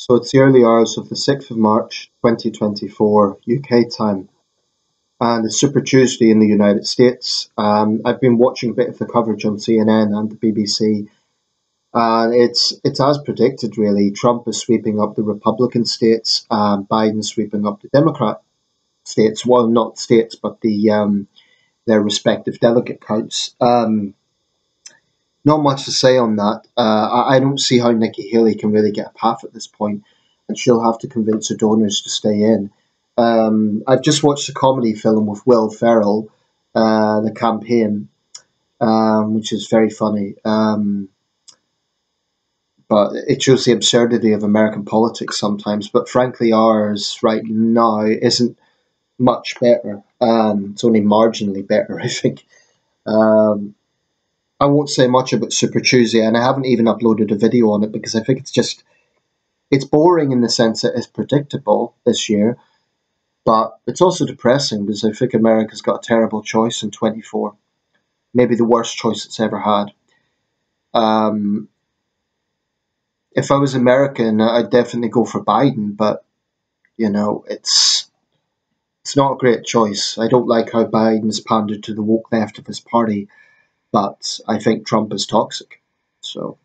So it's the early hours of the 6th of March 2024 UK time, and it's Super Tuesday in the United States. Um, I've been watching a bit of the coverage on CNN and the BBC, and it's it's as predicted. Really, Trump is sweeping up the Republican states, um, Biden sweeping up the Democrat states. Well, not states, but the um, their respective delegate counts. Um, not much to say on that. Uh, I, don't see how Nikki Haley can really get a path at this point, and she'll have to convince her donors to stay in. Um, I've just watched a comedy film with Will Ferrell, uh, The Campaign, um, which is very funny. Um, but it shows the absurdity of American politics sometimes. But frankly, ours right now isn't much better. Um, it's only marginally better, I think. Um, I won't say much about Super Tuesday, and I haven't even uploaded a video on it because I think it's just it's boring in the sense that it's predictable this year, but it's also depressing because I think America's got a terrible choice in 24, maybe the worst choice it's ever had. Um, if I was American, I'd definitely go for Biden, but you know, it's it's not a great choice. I don't like how Biden's pandered to the woke left of his party but I think Trump is toxic. So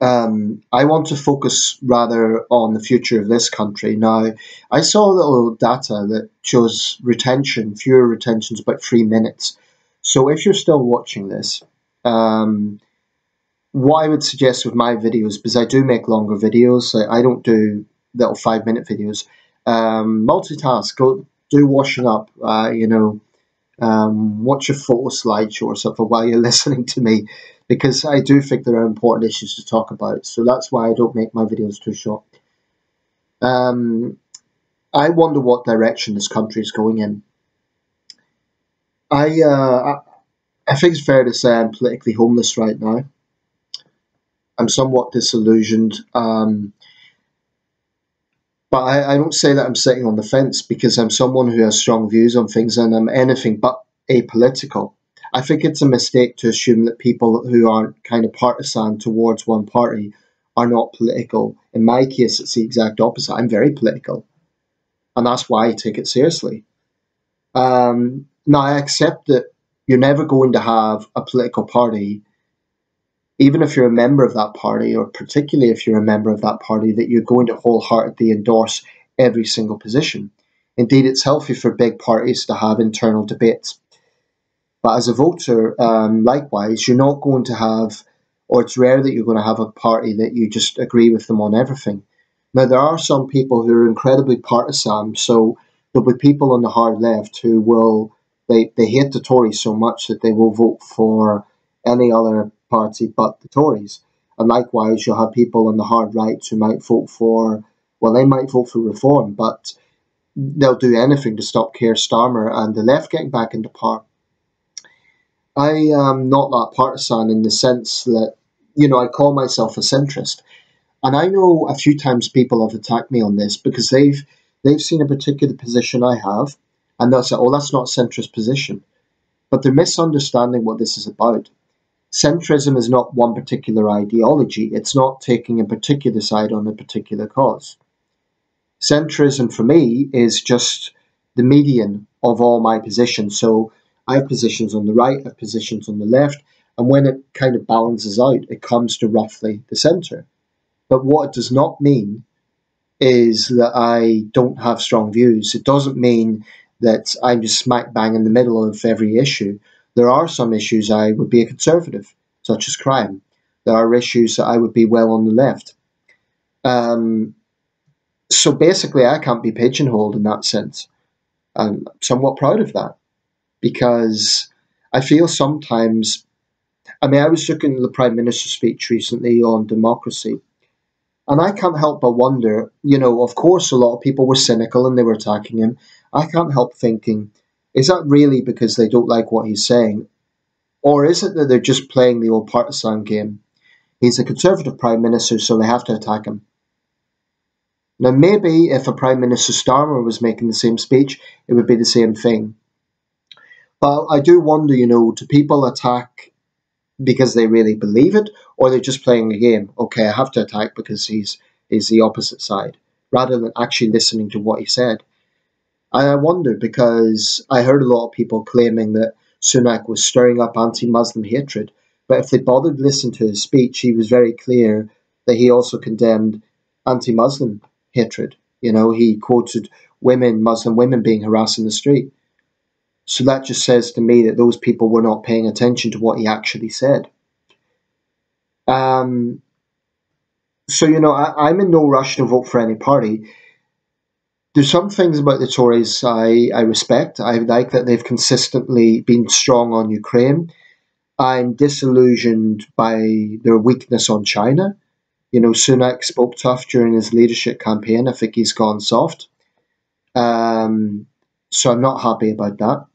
um, I want to focus rather on the future of this country. Now, I saw a little data that shows retention, fewer retentions, about three minutes. So if you're still watching this, um, what I would suggest with my videos, because I do make longer videos, I don't do little five minute videos, um, multitask, go do washing up, uh, you know, um, watch a photo slideshow or something while you're listening to me because I do think there are important issues to talk about. So that's why I don't make my videos too short. Um, I wonder what direction this country is going in. I, uh, I think it's fair to say I'm politically homeless right now. I'm somewhat disillusioned. Um, but I, I don't say that I'm sitting on the fence because I'm someone who has strong views on things and I'm anything but apolitical. I think it's a mistake to assume that people who aren't kind of partisan towards one party are not political. In my case, it's the exact opposite. I'm very political. And that's why I take it seriously. Um, now, I accept that you're never going to have a political party even if you're a member of that party, or particularly if you're a member of that party, that you're going to wholeheartedly endorse every single position. Indeed, it's healthy for big parties to have internal debates. But as a voter, um, likewise, you're not going to have, or it's rare that you're going to have a party that you just agree with them on everything. Now, there are some people who are incredibly partisan, so there'll be people on the hard left who will, they, they hate the Tories so much that they will vote for any other party but the Tories. And likewise, you'll have people on the hard right who might vote for, well, they might vote for reform, but they'll do anything to stop Keir Starmer and the left getting back into power. I am not that partisan in the sense that, you know, I call myself a centrist. And I know a few times people have attacked me on this because they've they've seen a particular position I have, and they'll say, "Oh, that's not a centrist position," but they're misunderstanding what this is about centrism is not one particular ideology, it's not taking a particular side on a particular cause. Centrism for me is just the median of all my positions. So I have positions on the right, I have positions on the left, and when it kind of balances out, it comes to roughly the center. But what it does not mean is that I don't have strong views. It doesn't mean that I'm just smack bang in the middle of every issue there are some issues I would be a conservative, such as crime. There are issues that I would be well on the left. Um, so basically, I can't be pigeonholed in that sense. I'm somewhat proud of that because I feel sometimes. I mean, I was looking at the Prime Minister's speech recently on democracy, and I can't help but wonder you know, of course, a lot of people were cynical and they were attacking him. I can't help thinking is that really because they don't like what he's saying? Or is it that they're just playing the old partisan game? He's a conservative prime minister, so they have to attack him. Now, maybe if a Prime Minister Starmer was making the same speech, it would be the same thing. But I do wonder, you know, do people attack because they really believe it, or they're just playing a game? Okay, I have to attack because he's is the opposite side, rather than actually listening to what he said. I wonder because I heard a lot of people claiming that Sunak was stirring up anti Muslim hatred, but if they bothered to listen to his speech, he was very clear that he also condemned anti Muslim hatred. You know, he quoted women, Muslim women, being harassed in the street. So that just says to me that those people were not paying attention to what he actually said. Um, so, you know, I, am in no rush to vote for any party. There's some things about the Tories I, I respect. I like that they've consistently been strong on Ukraine. I'm disillusioned by their weakness on China. You know, Sunak spoke tough during his leadership campaign. I think he's gone soft. Um, so I'm not happy about that.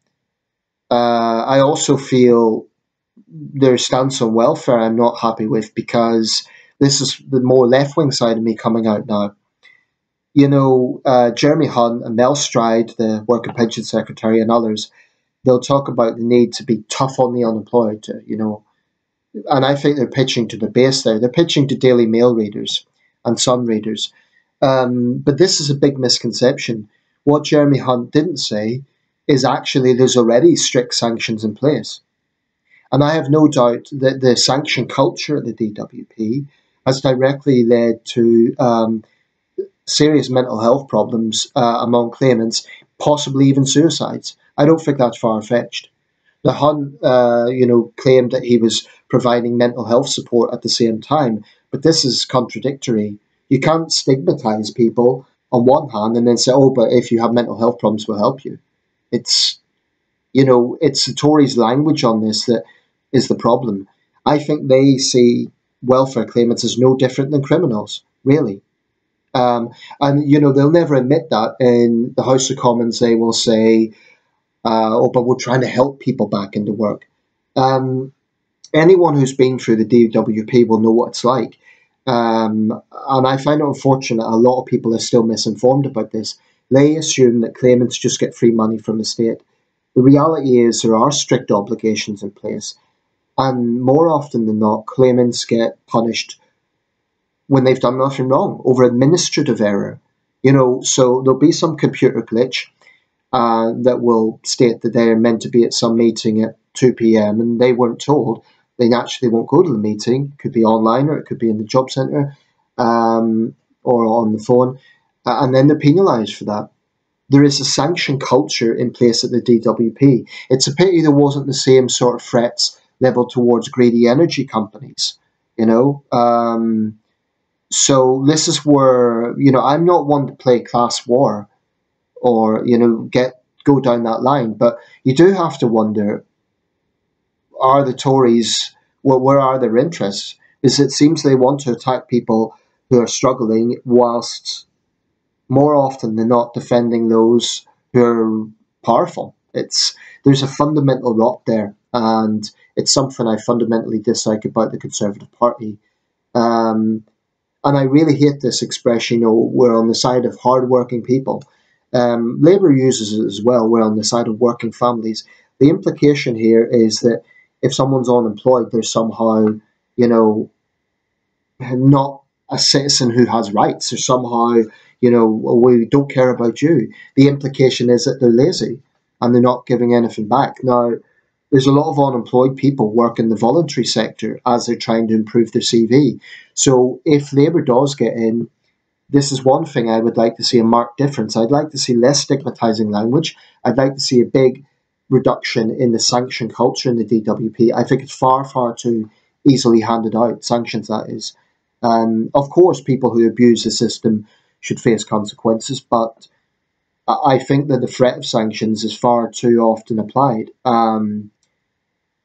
Uh, I also feel their stance on welfare I'm not happy with because this is the more left wing side of me coming out now. You know, uh, Jeremy Hunt and Mel Stride, the Work and Pension Secretary, and others, they'll talk about the need to be tough on the unemployed, to, you know. And I think they're pitching to the base there. They're pitching to Daily Mail readers and Sun readers. Um, but this is a big misconception. What Jeremy Hunt didn't say is actually there's already strict sanctions in place. And I have no doubt that the sanction culture at the DWP has directly led to um, serious mental health problems uh, among claimants, possibly even suicides. I don't think that's far fetched. The Hunt, uh, you know, claimed that he was providing mental health support at the same time, but this is contradictory. You can't stigmatize people on one hand and then say, "Oh, but if you have mental health problems, we'll help you." It's, you know, it's the Tories' language on this that is the problem. I think they see welfare claimants as no different than criminals, really. Um, and, you know, they'll never admit that. In the House of Commons, they will say, uh, oh, but we're trying to help people back into work. Um, anyone who's been through the DWP will know what it's like. Um, and I find it unfortunate a lot of people are still misinformed about this. They assume that claimants just get free money from the state. The reality is there are strict obligations in place, and more often than not, claimants get punished when they've done nothing wrong over administrative error. You know, so there'll be some computer glitch uh, that will state that they're meant to be at some meeting at 2 p.m. and they weren't told. They naturally won't go to the meeting. It could be online or it could be in the job centre um, or on the phone uh, and then they're penalised for that. There is a sanction culture in place at the DWP. It's a pity there wasn't the same sort of threats leveled towards greedy energy companies, you know. Um, so this is where you know I'm not one to play class war, or you know get go down that line, but you do have to wonder: Are the Tories? Well, where are their interests? Because it seems they want to attack people who are struggling whilst more often than not defending those who are powerful. It's there's a fundamental rot there, and it's something I fundamentally dislike about the Conservative Party. Um, and I really hate this expression. You know, we're on the side of hardworking people. Um, Labour uses it as well. We're on the side of working families. The implication here is that if someone's unemployed, they're somehow, you know, not a citizen who has rights. They're somehow you know, we don't care about you. The implication is that they're lazy and they're not giving anything back. Now, there's a lot of unemployed people work in the voluntary sector as they're trying to improve their CV. So if Labour does get in, this is one thing I would like to see a marked difference. I'd like to see less stigmatising language. I'd like to see a big reduction in the sanction culture in the DWP. I think it's far, far too easily handed out, sanctions that is. Um, of course, people who abuse the system should face consequences. But I think that the threat of sanctions is far too often applied. Um,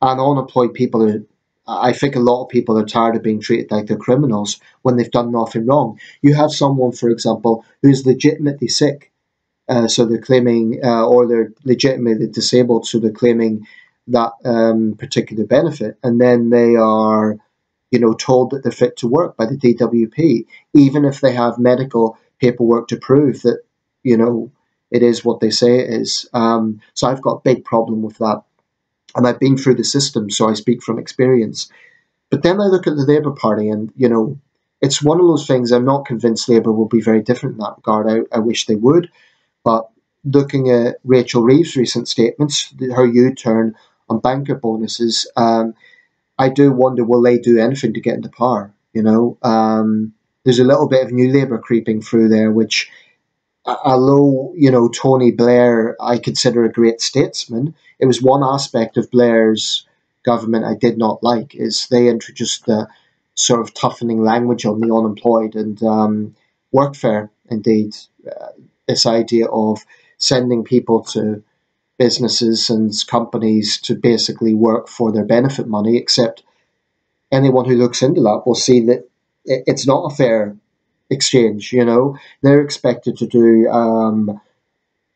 and unemployed people are, I think a lot of people are tired of being treated like they're criminals when they've done nothing wrong. You have someone, for example, who's legitimately sick, uh, so they're claiming, uh, or they're legitimately disabled, so they're claiming that um, particular benefit, and then they are, you know, told that they're fit to work by the DWP, even if they have medical paperwork to prove that you know it is what they say it is. Um, so I've got a big problem with that, and I've been through the system, so I speak from experience. But then I look at the Labour Party, and you know, it's one of those things I'm not convinced Labour will be very different in that regard. I, I wish they would. But looking at Rachel Reeves' recent statements, her U turn on banker bonuses, um, I do wonder will they do anything to get into power? You know, um, there's a little bit of New Labour creeping through there, which, although you know Tony Blair, I consider a great statesman. It was one aspect of Blair's government I did not like is they introduced the sort of toughening language on the unemployed and um, workfare. Indeed, uh, this idea of sending people to businesses and companies to basically work for their benefit money, except anyone who looks into that will see that it's not a fair exchange. You know, they're expected to do um,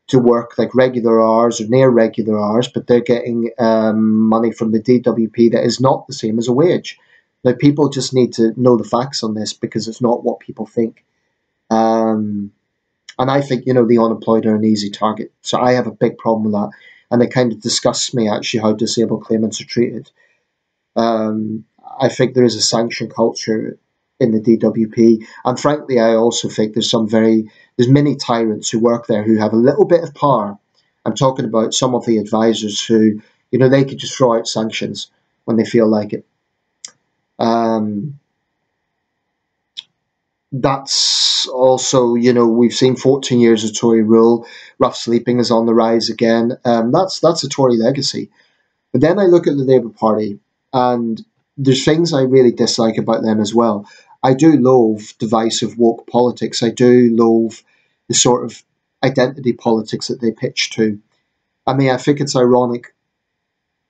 to work like regular hours or near regular hours, but they're getting um, money from the DWP that is not the same as a wage. Now, people just need to know the facts on this because it's not what people think. Um, and I think, you know, the unemployed are an easy target. So I have a big problem with that. And it kind of disgusts me, actually, how disabled claimants are treated. Um, I think there is a sanction culture in the DWP. And frankly, I also think there's some very, there's many tyrants who work there who have a little bit of power. I'm talking about some of the advisors who, you know, they could just throw out sanctions when they feel like it. Um, that's also, you know, we've seen 14 years of Tory rule. Rough sleeping is on the rise again. Um, that's that's a Tory legacy. But then I look at the Labour Party, and there's things I really dislike about them as well. I do loathe divisive woke politics. I do loathe the sort of identity politics that they pitch to. I mean, I think it's ironic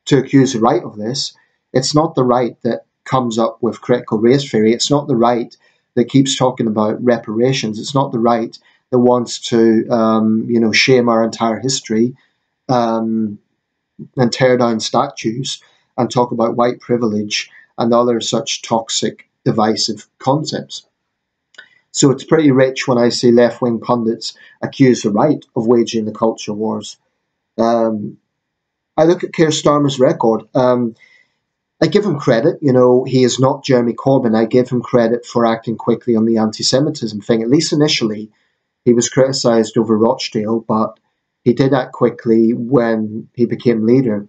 to accuse the right of this. It's not the right that comes up with critical race theory. It's not the right that keeps talking about reparations. It's not the right that wants to, um, you know, shame our entire history um, and tear down statues and talk about white privilege and other such toxic, divisive concepts. So it's pretty rich when I see left wing pundits accuse the right of waging the culture wars. Um, I look at Keir Starmer's record. Um, I give him credit. You know, he is not Jeremy Corbyn. I give him credit for acting quickly on the anti-Semitism thing. At least initially, he was criticised over Rochdale, but he did act quickly when he became leader.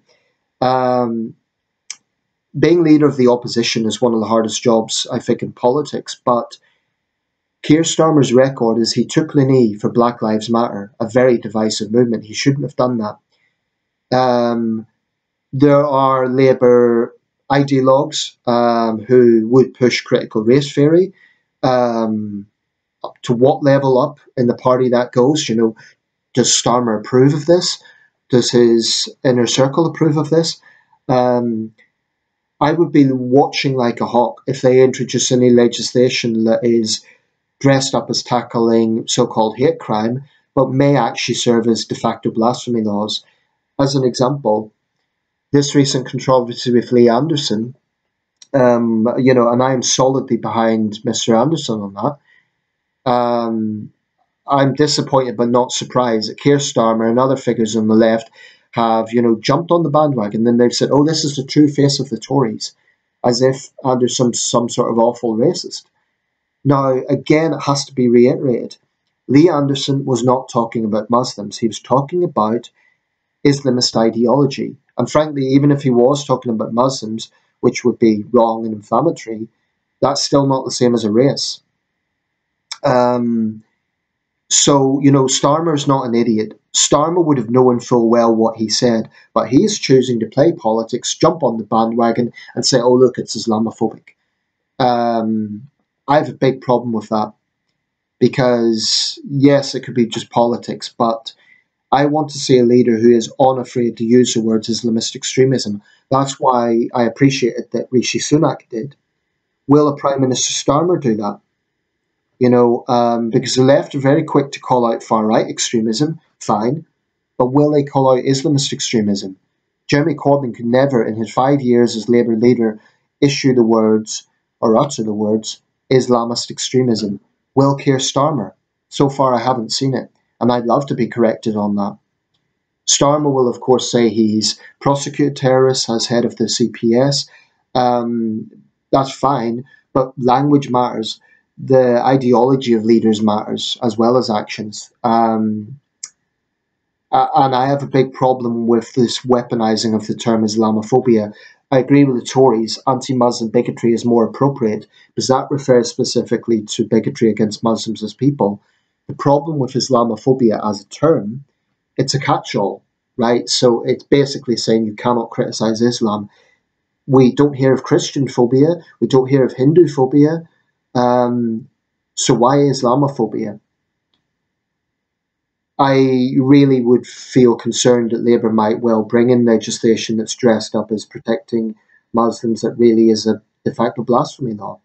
Um, being leader of the opposition is one of the hardest jobs I think in politics, but Keir Starmer's record is he took knee for Black Lives Matter, a very divisive movement. He shouldn't have done that. Um, there are Labour ideologues um, who would push critical race theory. Um, to what level up in the party that goes? You know, does Starmer approve of this? Does his inner circle approve of this? Um, I would be watching like a hawk if they introduce any legislation that is dressed up as tackling so-called hate crime, but may actually serve as de facto blasphemy laws. As an example, this recent controversy with Lee Anderson, um, you know, and I am solidly behind Mr. Anderson on that. Um, I'm disappointed but not surprised that Keir Starmer and other figures on the left have, you know, jumped on the bandwagon. Then they've said, "Oh, this is the true face of the Tories," as if Anderson some sort of awful racist. Now, again, it has to be reiterated. Lee Anderson was not talking about Muslims. He was talking about Islamist ideology. And frankly, even if he was talking about Muslims, which would be wrong and inflammatory, that's still not the same as a race. Um, so, you know, Starmer is not an idiot. Starmer would have known full well what he said, but he is choosing to play politics, jump on the bandwagon, and say, oh, look, it's Islamophobic. Um, I have a big problem with that because, yes, it could be just politics, but I want to see a leader who is unafraid to use the words Islamist extremism. That's why I appreciated that Rishi Sunak did. Will a Prime Minister Starmer do that? You know, um, because the left are very quick to call out far right extremism, fine, but will they call out Islamist extremism? Jeremy Corbyn could never, in his five years as Labour leader, issue the words or utter the words Islamist extremism. Will Keir Starmer? So far, I haven't seen it and I'd love to be corrected on that. Starmer will, of course, say he's prosecuted terrorists as head of the CPS. Um, that's fine, but language matters. The ideology of leaders matters as well as actions. Um, and I have a big problem with this weaponizing of the term Islamophobia. I agree with the Tories, anti Muslim bigotry is more appropriate because that refers specifically to bigotry against Muslims as people. The problem with Islamophobia as a term, it's a catch all, right? So it's basically saying you cannot criticize Islam. We don't hear of Christian phobia, we don't hear of Hindu phobia. Um, so why Islamophobia? I really would feel concerned that Labour might well bring in legislation that's dressed up as protecting Muslims that really is a de facto blasphemy law.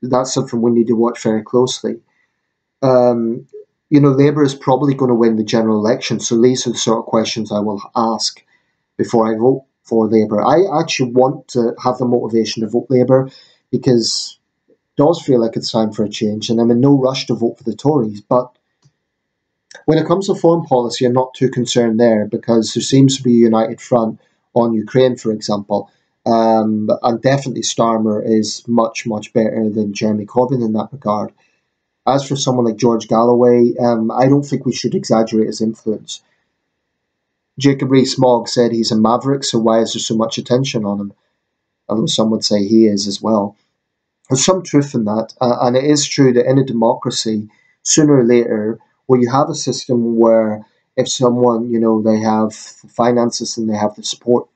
That's something we need to watch very closely. Um, you know, Labour is probably going to win the general election, so these are the sort of questions I will ask before I vote for Labour. I actually want to have the motivation to vote Labour because does feel like it's time for a change, and I'm in no rush to vote for the Tories, but when it comes to foreign policy, I'm not too concerned there because there seems to be a united front on Ukraine, for example. Um, and definitely Starmer is much, much better than Jeremy Corbyn in that regard. As for someone like George Galloway, um, I don't think we should exaggerate his influence. Jacob Rees-Mogg said he's a maverick, so why is there so much attention on him? Although some would say he is as well. There's some truth in that, uh, and it is true that in a democracy, sooner or later, where you have a system where if someone, you know, they have finances and they have the support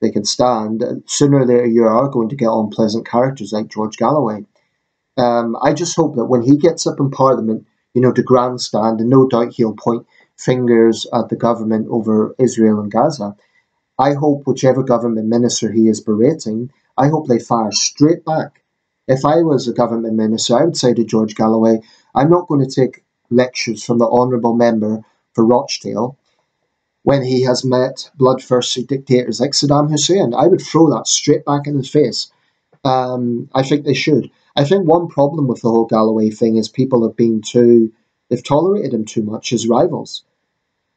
they can stand, sooner or later you are going to get unpleasant characters like George Galloway. Um, I just hope that when he gets up in Parliament, you know, to grandstand, and no doubt he'll point fingers at the government over Israel and Gaza. I hope whichever government minister he is berating, I hope they fire straight back. If I was a government minister, I would say to George Galloway, I'm not going to take lectures from the Honourable Member for Rochdale when he has met bloodthirsty dictators like Saddam Hussein. I would throw that straight back in his face. Um, I think they should. I think one problem with the whole Galloway thing is people have been too, they've tolerated him too much as rivals.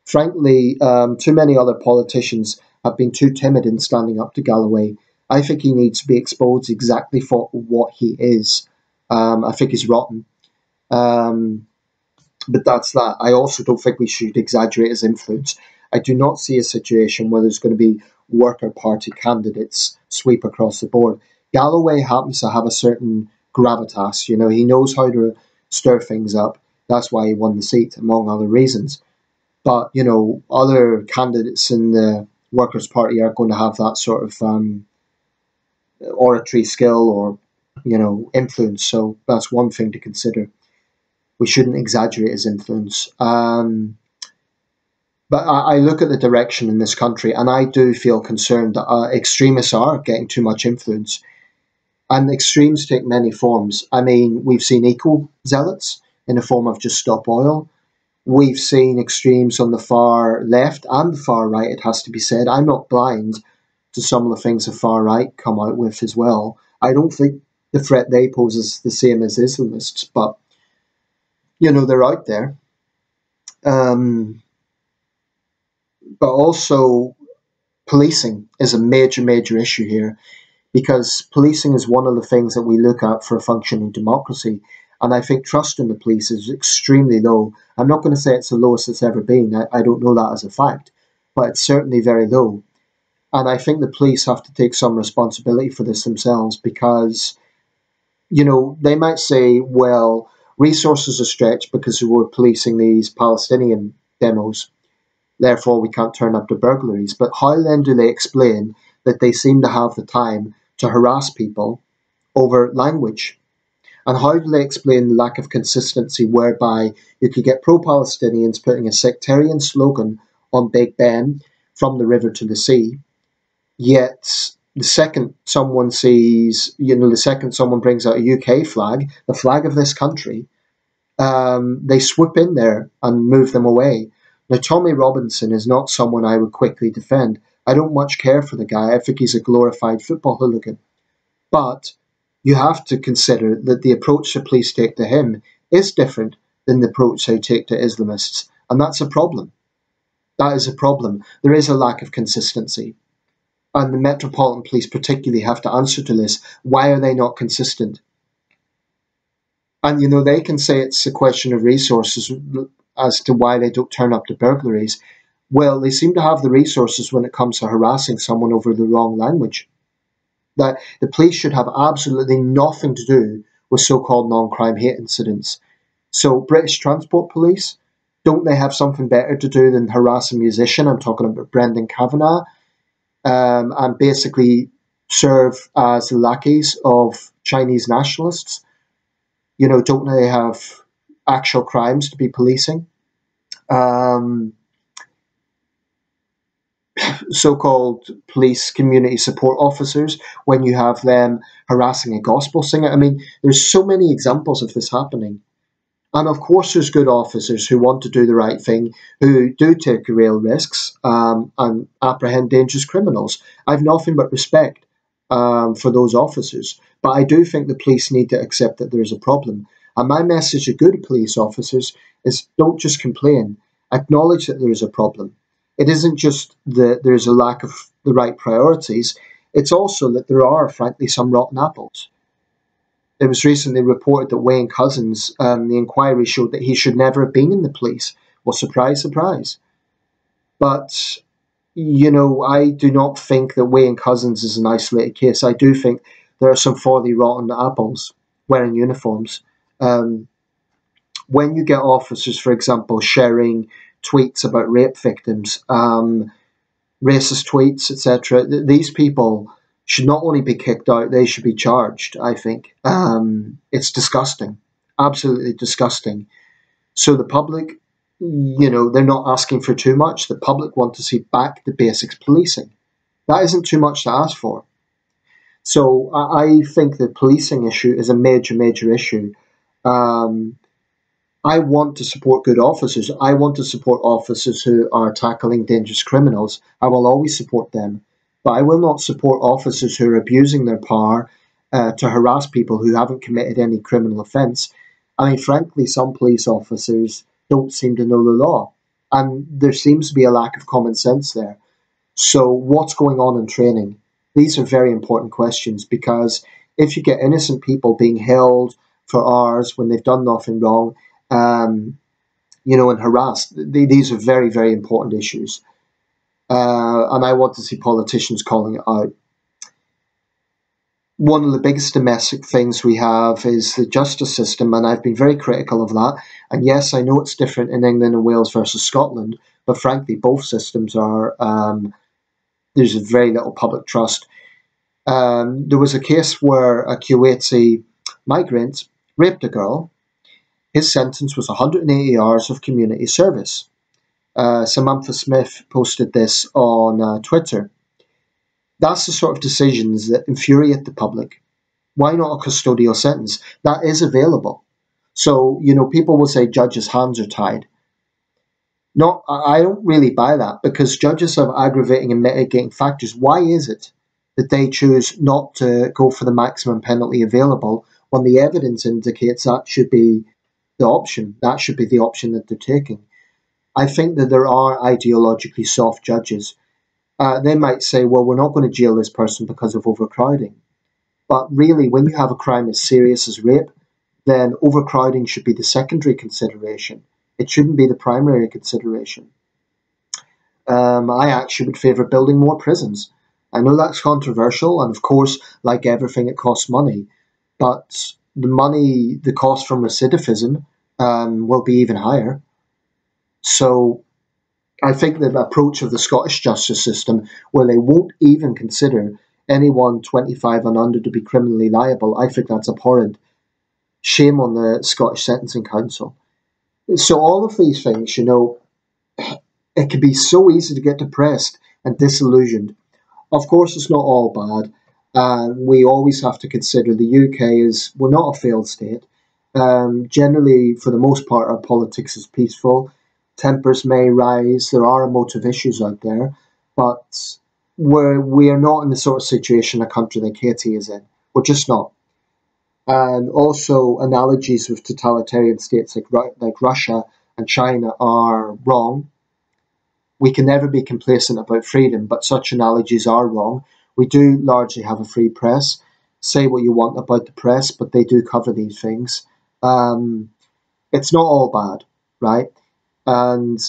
Frankly, um, too many other politicians have been too timid in standing up to Galloway. I think he needs to be exposed exactly for what he is. Um, I think he's rotten. Um, but that's that. I also don't think we should exaggerate his influence. I do not see a situation where there's going to be worker party candidates sweep across the board. Galloway happens to have a certain gravitas. You know, he knows how to stir things up. That's why he won the seat, among other reasons. But you know, other candidates in the Workers' Party are going to have that sort of um, oratory skill or you know influence. So that's one thing to consider we shouldn't exaggerate his influence. Um, but I, I, look at the direction in this country, and I do feel concerned that uh, extremists are getting too much influence. And extremes take many forms. I mean, we've seen eco zealots in the form of just stop oil. We've seen extremes on the far left and the far right, it has to be said. I'm not blind to some of the things the far right come out with as well. I don't think the threat they pose is the same as Islamists, but you know they're out there. Um, but also, policing is a major, major issue here because policing is one of the things that we look at for a functioning democracy. And I think trust in the police is extremely low. I'm not going to say it's the lowest it's ever been. I, I don't know that as a fact, but it's certainly very low. And I think the police have to take some responsibility for this themselves because, you know, they might say, well, resources are stretched because we're policing these Palestinian demos. Therefore, we can't turn up to burglaries. But how then do they explain that they seem to have the time to harass people over language? And how do they explain the lack of consistency whereby you could get pro Palestinians putting a sectarian slogan on Big Ben from the river to the sea, yet the second someone sees, you know, the second someone brings out a UK flag, the flag of this country, um, they swoop in there and move them away. Now, Tommy Robinson is not someone I would quickly defend. I don't much care for the guy. I think he's a glorified football hooligan. But you have to consider that the approach the police take to him is different than the approach they take to Islamists. And that's a problem. That is a problem. There is a lack of consistency and the Metropolitan Police particularly have to answer to this. Why are they not consistent? And you know they can say it's a question of resources as to why they don't turn up to burglaries. Well, they seem to have the resources when it comes to harassing someone over the wrong language. That the police should have absolutely nothing to do with so-called non-crime hate incidents. So British Transport Police, don't they have something better to do than harass a musician? I'm talking about Brendan Kavanagh, um, and basically serve as lackeys of Chinese nationalists. You know, don't they have actual crimes to be policing? Um, so-called police community support officers when you have them harassing a gospel singer. I mean, there's so many examples of this happening. And of course, there's good officers who want to do the right thing, who do take real risks um, and apprehend dangerous criminals. I've nothing but respect um, for those officers. But I do think the police need to accept that there's a problem. And my message to good police officers is don't just complain, acknowledge that there is a problem. It isn't just that there's a lack of the right priorities, it's also that there are, frankly, some rotten apples. It was recently reported that Wayne Couzens, um, the inquiry showed that he should never have been in the police. Well, surprise, surprise. But you know, I do not think that Wayne Couzens is an isolated case. I do think there are some fairly rotten apples wearing uniforms. Um, when you get officers, for example, sharing tweets about rape victims, um, racist tweets, etc., th- these people should not only be kicked out, they should be charged, I think. Um, it's disgusting, absolutely disgusting. So the public you know, they're not asking for too much. The public want to see back the basics policing. That isn't too much to ask for. So I think the policing issue is a major, major issue. Um, I want to support good officers. I want to support officers who are tackling dangerous criminals. I will always support them. But I will not support officers who are abusing their power uh, to harass people who haven't committed any criminal offence. I mean, frankly, some police officers don't seem to know the law. And there seems to be a lack of common sense there. So, what's going on in training? These are very important questions because if you get innocent people being held for hours when they've done nothing wrong, um, you know, and harassed, these are very, very important issues. Uh, and I want to see politicians calling it out one of the biggest domestic things we have is the justice system, and I've been very critical of that. And yes, I know it's different in England and Wales versus Scotland, but frankly, both systems are. Um, there's very little public trust. Um, there was a case where a Kuwaiti migrant raped a girl. His sentence was 180 hours of community service. Uh, Samantha Smith posted this on uh, Twitter. That's the sort of decisions that infuriate the public. Why not a custodial sentence? That is available. So, you know, people will say judges' hands are tied. No, I don't really buy that because judges have aggravating and mitigating factors. Why is it that they choose not to go for the maximum penalty available when the evidence indicates that should be the option? That should be the option that they're taking. I think that there are ideologically soft judges uh, they might say, well, we're not going to jail this person because of overcrowding. But really, when you have a crime as serious as rape, then overcrowding should be the secondary consideration. It shouldn't be the primary consideration. Um, I actually would favour building more prisons. I know that's controversial, and of course, like everything, it costs money. But the money, the cost from recidivism, um, will be even higher. So I think the approach of the Scottish justice system, where they won't even consider anyone 25 and under to be criminally liable, I think that's abhorrent. Shame on the Scottish Sentencing Council. So, all of these things, you know, it can be so easy to get depressed and disillusioned. Of course, it's not all bad. Uh, we always have to consider the UK is, we're not a failed state. Um, generally, for the most part, our politics is peaceful tempers may rise. There are emotive issues out there, but we're we are not in the sort of situation a country like Haiti is in. We're just not. And also, analogies with totalitarian states like like Russia and China are wrong. We can never be complacent about freedom, but such analogies are wrong. We do largely have a free press. Say what you want about the press, but they do cover these things. Um, it's not all bad, right? And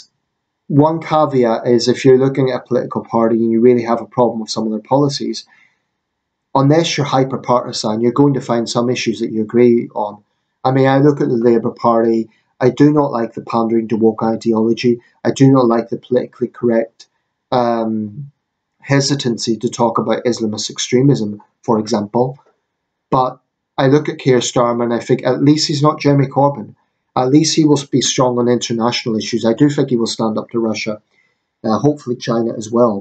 one caveat is if you're looking at a political party and you really have a problem with some of their policies, unless you're hyper partisan, you're going to find some issues that you agree on. I mean, I look at the Labour Party. I do not like the pandering to woke ideology. I do not like the politically correct um, hesitancy to talk about Islamist extremism, for example. But I look at Keir Starmer and I think at least he's not Jeremy Corbyn. At least he will be strong on international issues. I do think he will stand up to Russia, uh, hopefully China as well.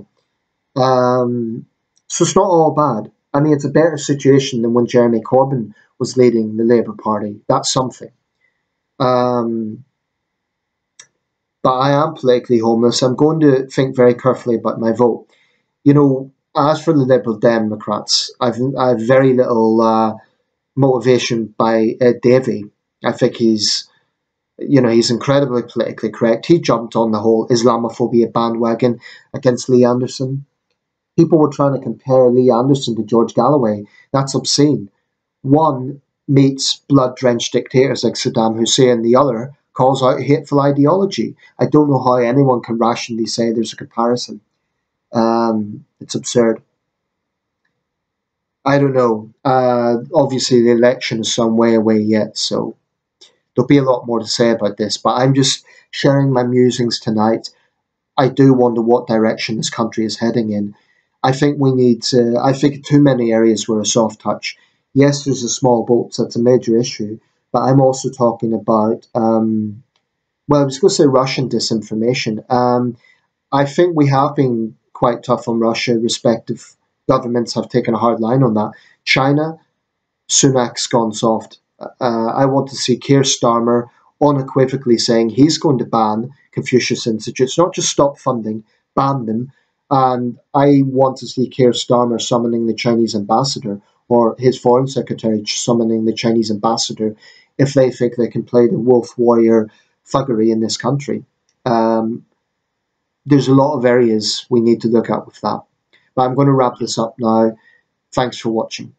Um, so it's not all bad. I mean, it's a better situation than when Jeremy Corbyn was leading the Labour Party. That's something. Um, but I am politically homeless. I'm going to think very carefully about my vote. You know, as for the Liberal Democrats, I've I've very little uh, motivation by Ed Davey. I think he's, you know, he's incredibly politically correct. He jumped on the whole Islamophobia bandwagon against Lee Anderson. People were trying to compare Lee Anderson to George Galloway. That's obscene. One meets blood drenched dictators like Saddam Hussein, the other calls out hateful ideology. I don't know how anyone can rationally say there's a comparison. Um, it's absurd. I don't know. Uh, obviously, the election is some way away yet, so there'll be a lot more to say about this. But I'm just sharing my musings tonight. I do wonder what direction this country is heading in. I think we need to. I think too many areas were a soft touch. Yes, there's a small boat, so it's a major issue. But I'm also talking about, um, well, I was going to say Russian disinformation. Um, I think we have been quite tough on Russia. Respective governments have taken a hard line on that. China, Sunak's gone soft. Uh, I want to see Keir Starmer unequivocally saying he's going to ban Confucius Institutes, not just stop funding, ban them. And I want to see Keir Starmer summoning the Chinese ambassador or his foreign secretary summoning the Chinese ambassador if they think they can play the wolf warrior thuggery in this country. Um, there's a lot of areas we need to look at with that. But I'm going to wrap this up now. Thanks for watching.